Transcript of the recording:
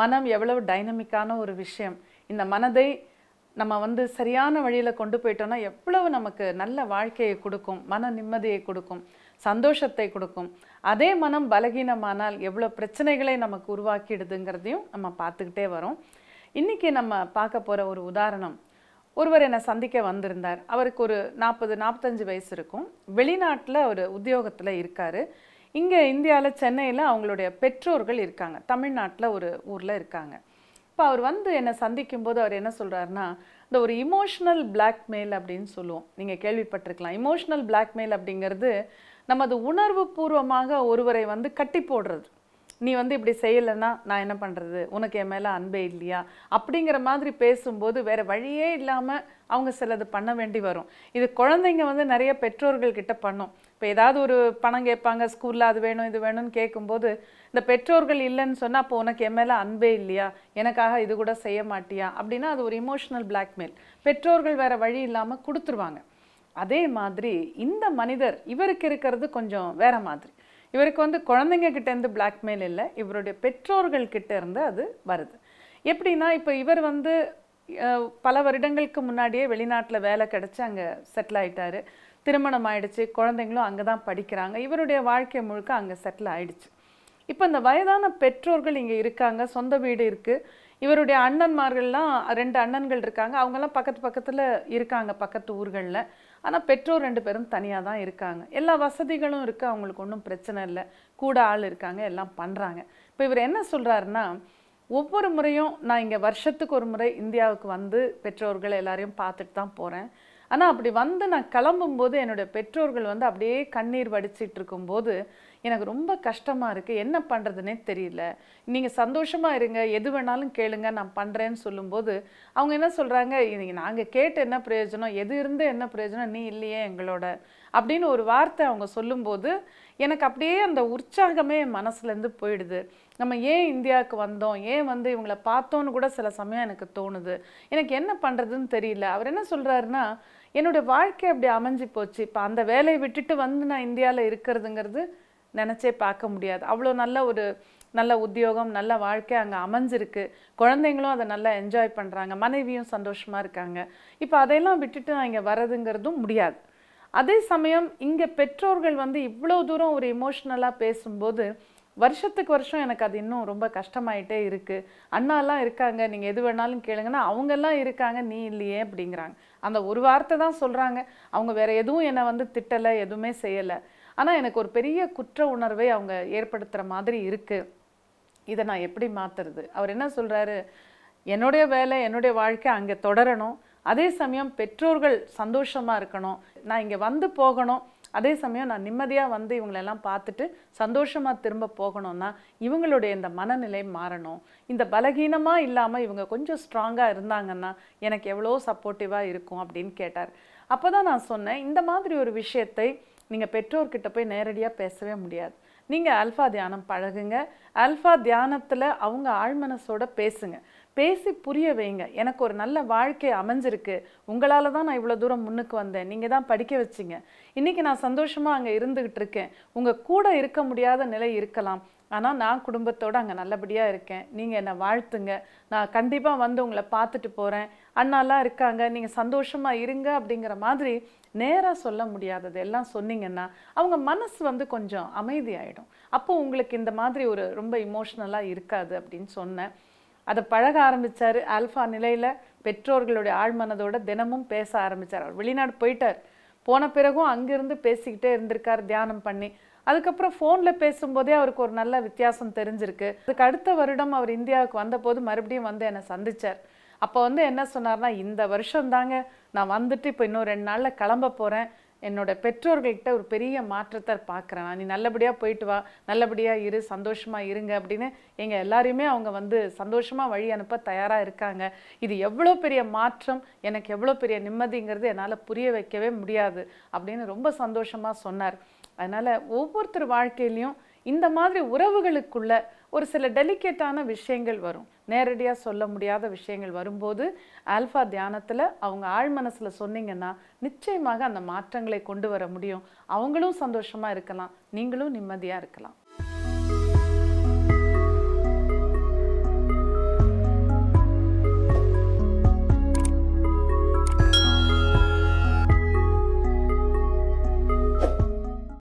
மனம் எவ்வளவு டைனமிக்கான ஒரு விஷயம். இந்த மனதை நம்ம வந்து சரியான வழியில் கொண்டு போயிட்டோம்னா எவ்வளவு நமக்கு நல்ல வாழ்க்கையை கொடுக்கும் மன நிம்மதியை கொடுக்கும் சந்தோஷத்தை கொடுக்கும். அதே மனம் பலகீனமானால் எவ்வளோ பிரச்சனைகளை நமக்கு உருவாக்கிடுதுங்கிறதையும் நம்ம பார்த்துக்கிட்டே வரோம். இன்றைக்கி நம்ம பார்க்க போகிற ஒரு உதாரணம். ஒருவர் என்னை சந்திக்க வந்திருந்தார். அவருக்கு ஒரு நாற்பது நாற்பத்தஞ்சு வயசு இருக்கும். வெளிநாட்டில் ஒரு உத்தியோகத்தில் இருக்கார். இங்கே இந்தியாவில் சென்னையில் அவங்களுடைய பெற்றோர்கள் இருக்காங்க. தமிழ்நாட்டில் ஒரு ஊரில் இருக்காங்க. இப்போ அவர் வந்து என்னை சந்திக்கும் போது அவர் என்ன சொல்கிறாருன்னா இந்த ஒரு இமோஷ்னல் பிளாக்மெயில் அப்படின்னு சொல்லுவோம். நீங்கள் கேள்விப்பட்டிருக்கலாம். இமோஷ்னல் பிளாக்மெயில் அப்படிங்கிறது நமது உணர்வு பூர்வமாக ஒருவரை வந்து கட்டி போடுறது. நீ வந்து இப்படி செய்யலைன்னா நான் என்ன பண்ணுறது உனக்கு என் மேலே அன்பே இல்லையா? அப்படிங்கிற மாதிரி பேசும்போது வேறு வழியே இல்லாமல் அவங்க சிலது பண்ண வேண்டி வரும். இது குழந்தைங்க வந்து நிறைய பெற்றோர்கள் கிட்ட பண்ணும். இப்போ ஏதாவது ஒரு பணம் கேட்பாங்க ஸ்கூலில் அது வேணும் இது வேணும்னு கேட்கும்போது இந்த பெற்றோர்கள் இல்லைன்னு சொன்னால் அப்போ உனக்கு என் மேலே அன்பே இல்லையா? எனக்காக இது கூட செய்ய மாட்டியா? அப்படின்னா அது ஒரு இமோஷனல் பிளாக்மெயில் பெற்றோர்கள் வேறு வழி இல்லாமல் கொடுத்துருவாங்க. அதே மாதிரி இந்த மனிதர் இவருக்கு இருக்கிறது கொஞ்சம் வேற மாதிரி. இவருக்கு வந்து குழந்தைங்க கிட்டேருந்து பிளாக்மெயில் இல்லை. இவருடைய பெற்றோர்கள் கிட்ட இருந்து அது வருது. எப்படின்னா இப்போ இவர் வந்து பல வருடங்களுக்கு முன்னாடியே வெளிநாட்டில் வேலை கிடச்சி அங்கே செட்டில் ஆகிட்டார் திருமணம் ஆயிடுச்சு குழந்தைங்களும் அங்கே தான் படிக்கிறாங்க. இவருடைய வாழ்க்கை முழுக்க அங்கே செட்டில் ஆயிடுச்சு. இப்போ இந்த வயதான பெற்றோர்கள் இங்கே இருக்காங்க சொந்த வீடு இருக்குது இவருடைய அண்ணன்மார்கள்லாம் ரெண்டு அண்ணன்கள் இருக்காங்க. அவங்கெல்லாம் பக்கத்து பக்கத்தில் இருக்காங்க பக்கத்து ஊர்களில். ஆனால் பெற்றோர் ரெண்டு பேரும் தனியாக தான் இருக்காங்க. எல்லா வசதிகளும் இருக்குது அவங்களுக்கு ஒன்றும் பிரச்சனை இல்லை. கூட ஆள் இருக்காங்க. எல்லாம் பண்ணுறாங்க இப்போ இவர் என்ன சொல்கிறாருன்னா ஒவ்வொரு முறையும் நான் இங்கே வருஷத்துக்கு ஒரு முறை இந்தியாவுக்கு வந்து பெற்றோர்கள் எல்லாரையும் பார்த்துட்டு தான் போகிறேன் ஆனால் அப்படி வந்து நான் கிளம்பும்போது என்னுடைய பெற்றோர்கள் வந்து அப்படியே கண்ணீர் வடிச்சிட்டு இருக்கும்போது எனக்கு ரொம்ப கஷ்டமாக இருக்குது என்ன பண்ணுறதுனே தெரியல. நீங்கள் சந்தோஷமாக இருங்க. எது வேணாலும் கேளுங்க. நான் பண்ணுறேன்னு சொல்லும்போது அவங்க என்ன சொல்கிறாங்க இன்றைக்கி நாங்கள் கேட்டு என்ன பிரயோஜனம்? எது இருந்து என்ன பிரயோஜனம்? நீ இல்லையே எங்களோட. அப்படின்னு ஒரு வார்த்தை அவங்க சொல்லும்போது எனக்கு அப்படியே அந்த உற்சாகமே என் மனசுலேருந்து போயிடுது. நம்ம ஏன் இந்தியாவுக்கு வந்தோம்? ஏன் வந்து இவங்கள பார்த்தோன்னு கூட சில சமயம் எனக்கு தோணுது. எனக்கு என்ன பண்ணுறதுன்னு தெரியல. அவர் என்ன சொல்கிறாருன்னா என்னுடைய வாழ்க்கை அப்படி அமைஞ்சு போச்சு. இப்போ அந்த வேலையை விட்டுட்டு வந்து நான் இந்தியாவில் இருக்கிறதுங்கிறது நினச்சே பார்க்க முடியாது. அவ்வளோ நல்ல ஒரு நல்ல உத்தியோகம் நல்ல வாழ்க்கை அங்கே அமைஞ்சிருக்கு. குழந்தைங்களும் அதை நல்லா என்ஜாய் பண்ணுறாங்க மனைவியும் சந்தோஷமாக இருக்காங்க. இப்போ அதையெல்லாம் விட்டுட்டு நான் இங்கே வரதுங்கிறதும் முடியாது. அதே சமயம் இங்கே பெற்றோர்கள் வந்து இவ்வளோ தூரம் ஒரு இமோஷ்னலாக பேசும்போது வருஷத்துக்கு வருஷம் எனக்கு அது இன்னும் ரொம்ப கஷ்டமாயிட்டே இருக்குது அண்ணாலாம் இருக்காங்க. நீங்கள் எது வேணாலும் கேளுங்கன்னா அவங்கெல்லாம் இருக்காங்க. நீ இல்லையே அப்படிங்கிறாங்க. அந்த ஒரு வார்த்தை தான் சொல்கிறாங்க அவங்க வேறு எதுவும் என்னை வந்து திட்டலை எதுவுமே செய்யலை. ஆனால் எனக்கு ஒரு பெரிய குற்ற உணர்வை அவங்க ஏற்படுத்துகிற மாதிரி இருக்குது இதை நான் எப்படி மாற்றுறது அவர் என்ன சொல்கிறாரு என்னுடைய வேலை என்னுடைய வாழ்க்கை அங்கே தொடரணும். அதே சமயம் பெற்றோர்கள் சந்தோஷமாக இருக்கணும். நான் இங்கே வந்து போகணும். அதே சமயம் நான் நிம்மதியாக வந்து இவங்களெல்லாம் பார்த்துட்டு சந்தோஷமாக திரும்ப போகணும்னா இவங்களுடைய இந்த மனநிலை மாறணும். இந்த பலகீனமாக இல்லாமல் இவங்க கொஞ்சம் ஸ்ட்ராங்காக இருந்தாங்கன்னா எனக்கு எவ்வளோ சப்போர்ட்டிவாக இருக்கும் அப்படின்னு கேட்டார். அப்போ தான் நான் சொன்னேன் இந்த மாதிரி ஒரு விஷயத்தை நீங்கள் பெற்றோர்கிட்ட போய் நேரடியாக பேசவே முடியாது. நீங்கள் அல்ஃபா தியானம் பழகுங்க. அல்ஃபா தியானத்தில் அவங்க ஆழ்மனசோட பேசுங்க. பேசி புரிய வைங்க. எனக்கு ஒரு நல்ல வாழ்க்கை அமைஞ்சிருக்கு. உங்களால் தான் நான் இவ்வளோ தூரம் முன்னுக்கு வந்தேன். நீங்கள் தான் படிக்க வச்சிங்க. இன்றைக்கி நான் சந்தோஷமாக அங்கே இருந்துக்கிட்டு இருக்கேன். உங்கள் கூட இருக்க முடியாத நிலை இருக்கலாம். ஆனால் நான் குடும்பத்தோடு அங்கே நல்லபடியாக இருக்கேன். நீங்கள் என்னை வாழ்த்துங்க. நான் கண்டிப்பாக வந்து உங்களை பார்த்துட்டு போகிறேன் அண்ணாலாம் இருக்காங்க நீங்கள் சந்தோஷமாக இருங்க அப்படிங்கிற மாதிரி நேராக சொல்ல முடியாதது. எல்லாம் சொன்னீங்கன்னா அவங்க மனசு வந்து கொஞ்சம் அமைதியாயிடும். அப்போ உங்களுக்கு இந்த மாதிரி ஒரு ரொம்ப இமோஷ்னலாக இருக்காது அப்படின்னு சொன்னேன். அதை பழக ஆரம்பிச்சார். ஆல்ஃபா நிலையில் பெற்றோர்களுடைய ஆழ்மனதோட தினமும் பேச ஆரம்பிச்சார். அவர் வெளிநாடு போயிட்டார். போன பிறகும் அங்கேருந்து பேசிக்கிட்டே இருந்திருக்கார் தியானம் பண்ணி. அதுக்கப்புறம் ஃபோனில் பேசும்போதே அவருக்கு ஒரு நல்ல வித்தியாசம் தெரிஞ்சிருக்கு. அதுக்கு அடுத்த வருடம் அவர் இந்தியாவுக்கு வந்தபோது மறுபடியும் வந்து என்னை சந்திச்சார். அப்போ வந்து என்ன சொன்னார்னா இந்த வருஷம் தாங்க நான் வந்துட்டு இப்போ இன்னும் ரெண்டு நாளில் கிளம்ப போகிறேன் என்னோட பெற்றோர்கள்கிட்ட ஒரு பெரிய மாற்றத்தை பார்க்குறேன் நீ நல்லபடியாக போயிட்டு வா நல்லபடியாக இரு சந்தோஷமாக இருங்க அப்படின்னு எங்கள் எல்லாரையுமே அவங்க வந்து சந்தோஷமாக வழி அனுப்ப தயாராக இருக்காங்க. இது எவ்வளோ பெரிய மாற்றம் எனக்கு எவ்வளோ பெரிய நிம்மதிங்கிறது என்னால் புரிய வைக்கவே முடியாது அப்படின்னு ரொம்ப சந்தோஷமாக சொன்னார். அதனால் ஒவ்வொருத்தர் வாழ்க்கையிலையும் இந்த மாதிரி உறவுகளுக்குள்ள ஒரு சில டெலிகேட்டான விஷயங்கள் வரும். நேரடியாக சொல்ல முடியாத விஷயங்கள் வரும்போது ஆல்ஃபா தியானத்தில் அவங்க ஆழ் மனசில் சொன்னீங்கன்னா நிச்சயமாக அந்த மாற்றங்களை கொண்டு வர முடியும். அவங்களும் சந்தோஷமாக இருக்கலாம். நீங்களும் நிம்மதியாக இருக்கலாம்.